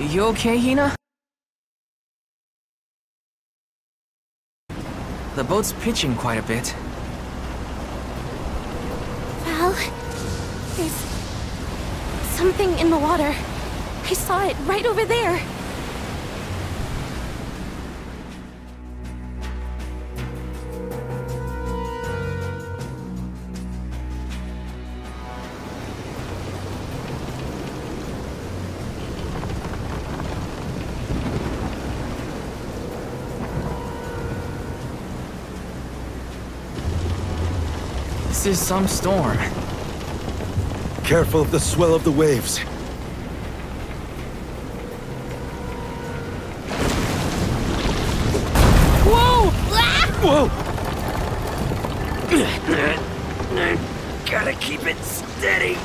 You okay, Hinna? The boat's pitching quite a bit. Val, there's something in the water. I saw it right over there. This is some storm. Careful of the swell of the waves. Whoa! Whoa! Gotta keep it steady.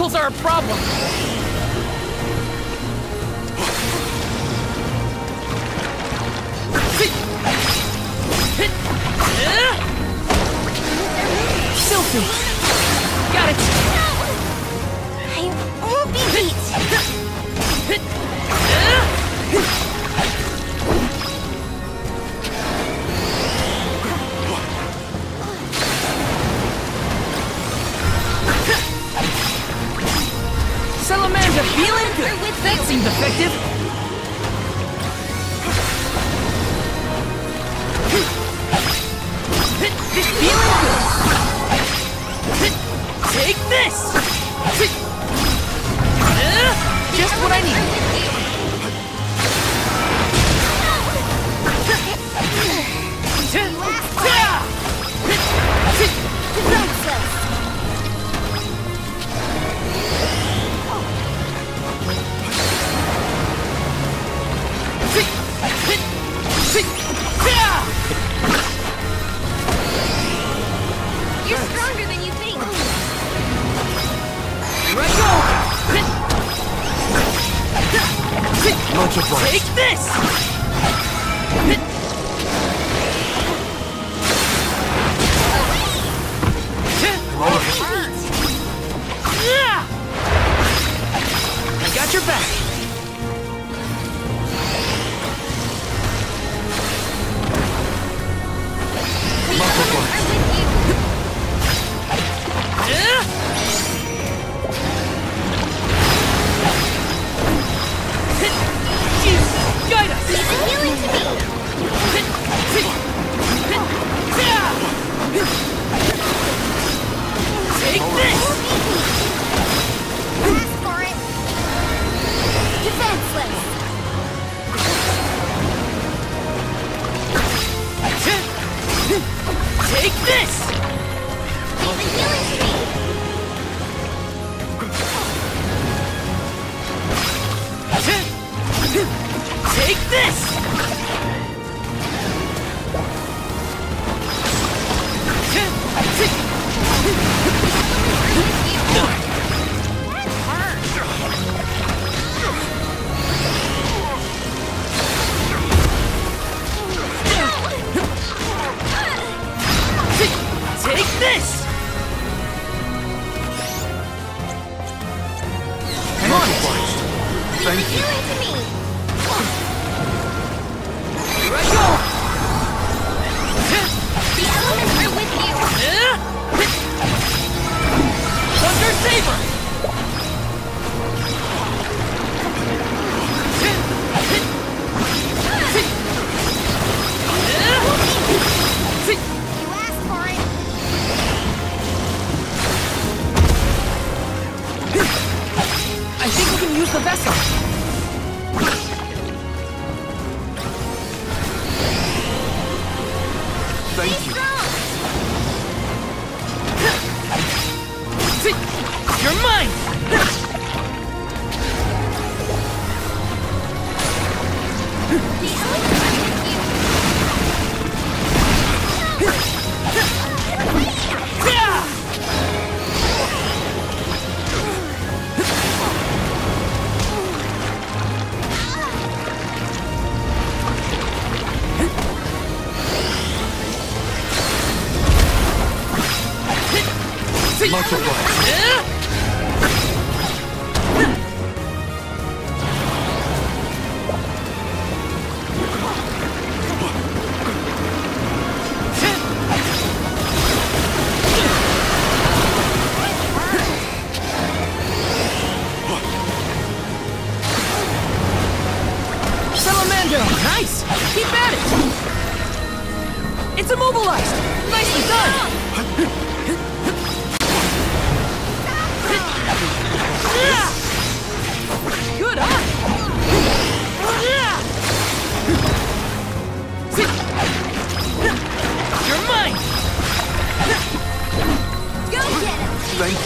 Ankles are a problem. That seems effective! Take this! Saber! Salamandra! Nice! Keep at it! It's immobilized! Nicely done! Good huh? You're mine! Go get him! Thank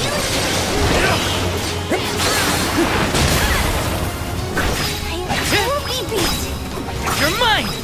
you! your mind!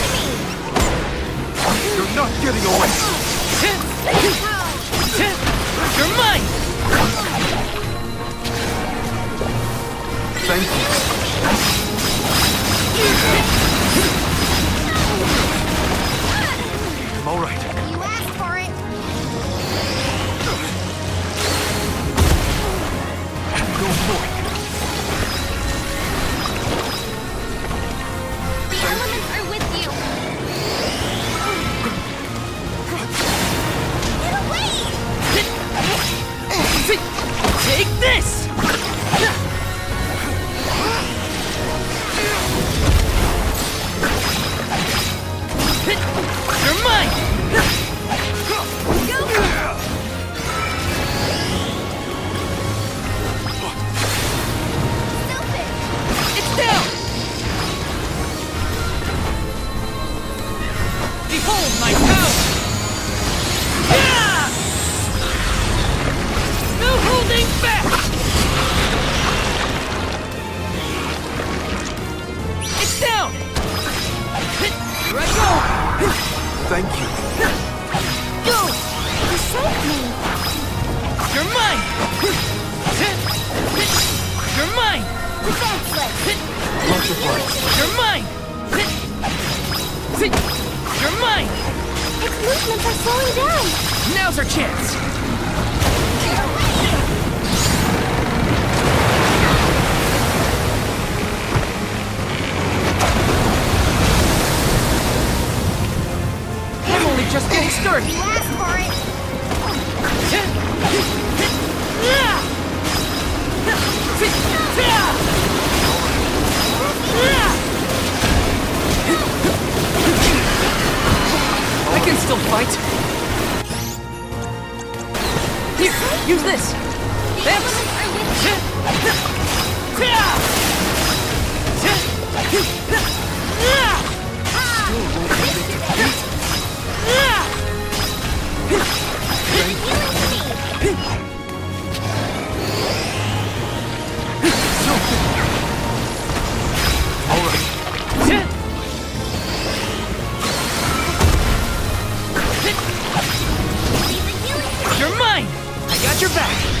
Not getting away. You're mine! Thank you. I'm all this! Go! You saved me! You're mine! You're mine! Defenseless! Lots. You're mine! You're mine! Its movements are slowing down! Now's our chance! Just getting started! You asked for it! I can still fight! Here, use this! The got your back!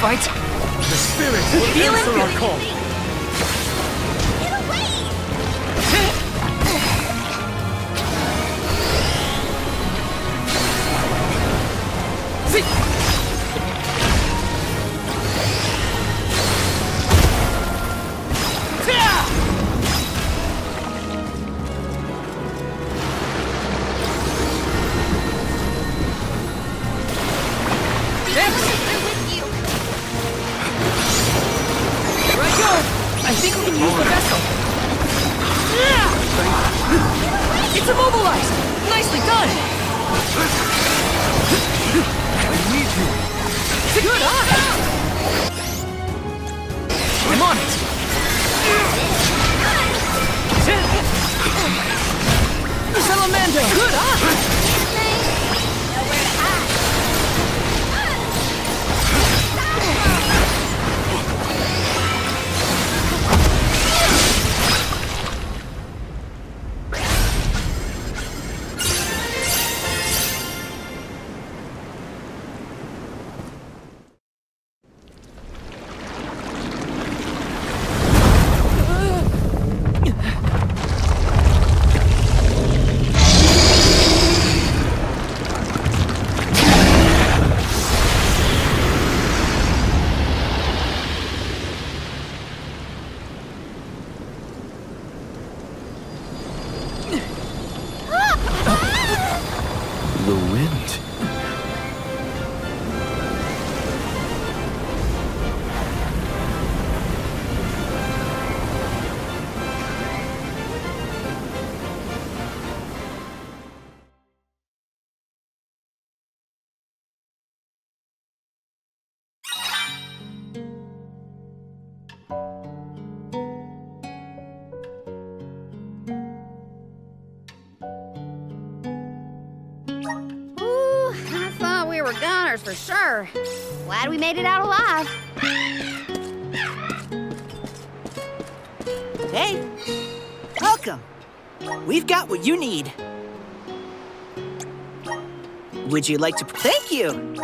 fight. The spirit will answer our call. For sure. Glad we made it out alive. Hey, welcome. We've got what you need. Would you like to? Thank you.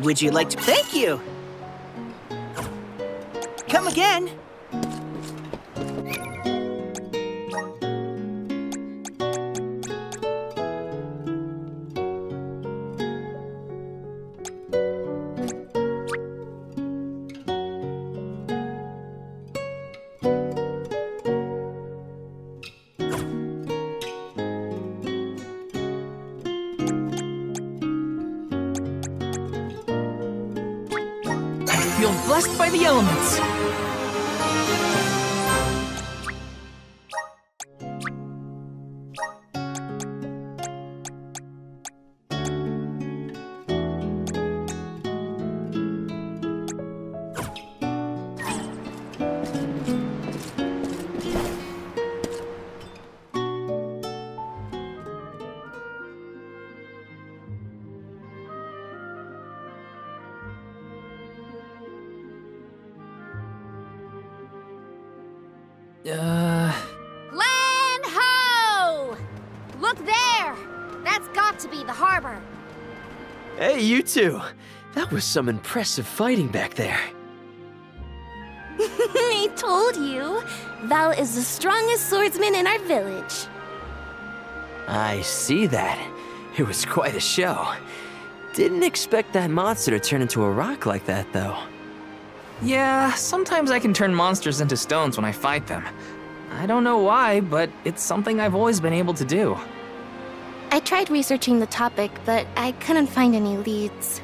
Would you like to? Thank you. Come again. Feel blessed by the elements. There! That's got to be the harbor. Hey, you two. That was some impressive fighting back there. I told you. Val is the strongest swordsman in our village. I see that. It was quite a show. Didn't expect that monster to turn into a rock like that, though. yeah, sometimes I can turn monsters into stones when I fight them. I don't know why, but it's something I've always been able to do. I tried researching the topic, but I couldn't find any leads.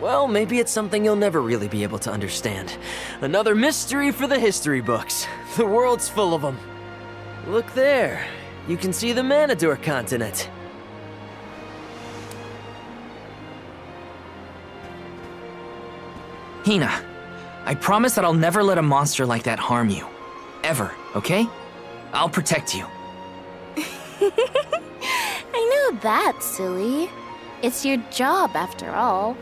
Well, maybe it's something you'll never really be able to understand. Another mystery for the history books. The world's full of them. Look there. You can see the Manador continent. Hinna, I promise that I'll never let a monster like that harm you. Ever, okay? I'll protect you. That, silly. It's your job, after all.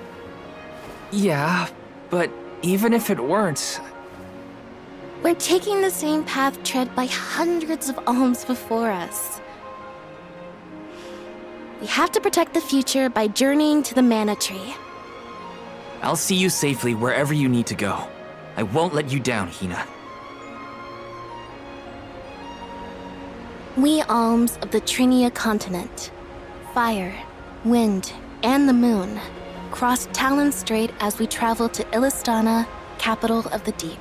Yeah, but even if it weren't, We're taking the same path tread by hundreds of alms before us. We have to protect the future by journeying to the Mana Tree. I'll see you safely wherever you need to go. I won't let you down, Hinna. We alms of the Trinia continent, fire, wind, and the moon, cross Talon Strait as we travel to Illystana, capital of the deep.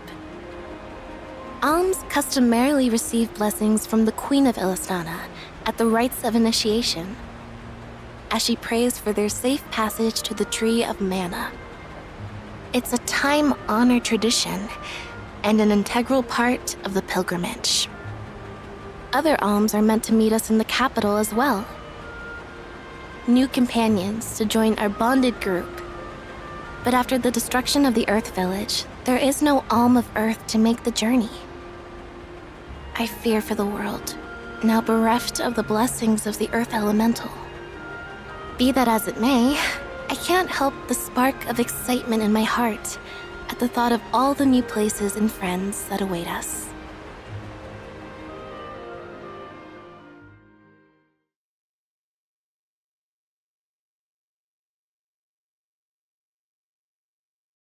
Alms customarily receive blessings from the Queen of Illystana at the rites of initiation, as she prays for their safe passage to the Tree of Mana. It's a time honored tradition and an integral part of the pilgrimage. Other alms are meant to meet us in the capital as well. New companions to join our bonded group. But after the destruction of the Earth Village, there is no alm of Earth to make the journey. I fear for the world, now bereft of the blessings of the Earth Elemental. Be that as it may, I can't help the spark of excitement in my heart at the thought of all the new places and friends that await us.